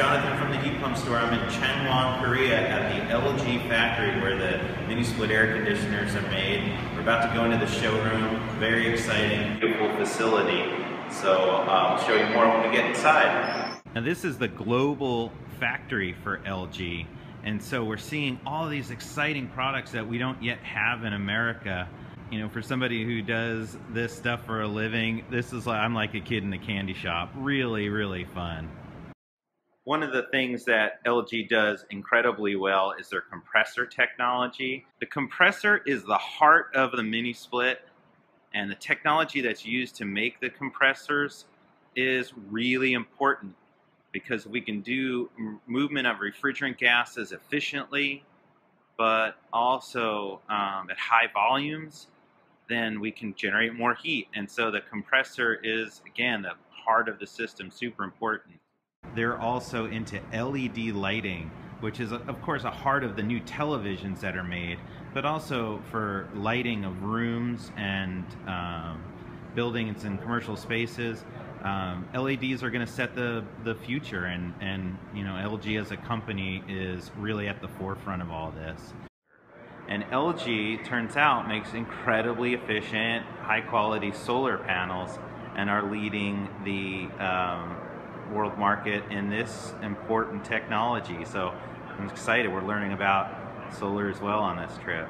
Jonathan from the heat pump store. I'm in Changwon, Korea at the LG factory where the mini split air conditioners are made. We're about to go into the showroom. Very exciting, beautiful facility. So uh, I'll show you more when we get inside. Now this is the global factory for LG. And so we're seeing all these exciting products that we don't yet have in America you know, for somebody who does this stuff for a living, this is like, I'm like a kid in a candy shop. Really, really fun. One of the things that LG does incredibly well is their compressor technology. The compressor is the heart of the mini split and the technology that's used to make the compressors is really important because we can do movement of refrigerant gases efficiently, but also um, at high volumes, then we can generate more heat. And so the compressor is, again, the heart of the system, super important. They're also into LED lighting, which is, of course, a heart of the new televisions that are made, but also for lighting of rooms and um, buildings and commercial spaces um, LEDs are going to set the the future, and and you know LG as a company is really at the forefront of all this. And LG turns out makes incredibly efficient, high quality solar panels, and are leading the um, world market in this important technology. So I'm excited. We're learning about solar as well on this trip.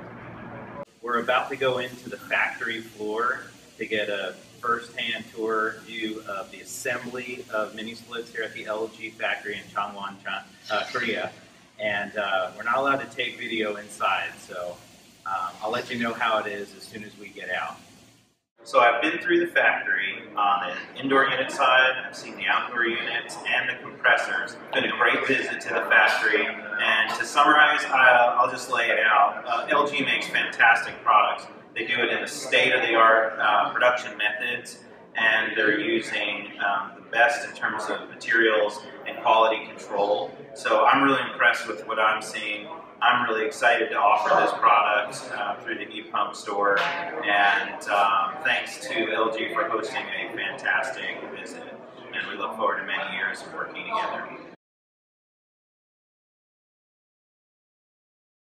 We're about to go into the factory floor to get a first-hand tour view of the assembly of mini splits here at the LG factory in Changwon, uh, Korea. And uh, we're not allowed to take video inside, so um, I'll let you know how it is as soon as we get out. So I've been through the factory on the indoor unit side, I've seen the outdoor units and the compressors. It's been a great visit to the factory, and to summarize, I'll just lay it out. Uh, LG makes fantastic products. They do it in the state-of-the-art uh, production methods, and they're using um, the best in terms of materials quality control. So I'm really impressed with what I'm seeing. I'm really excited to offer this product uh, through the heat pump store, and um, thanks to LG for hosting a fantastic visit. And we look forward to many years of working together.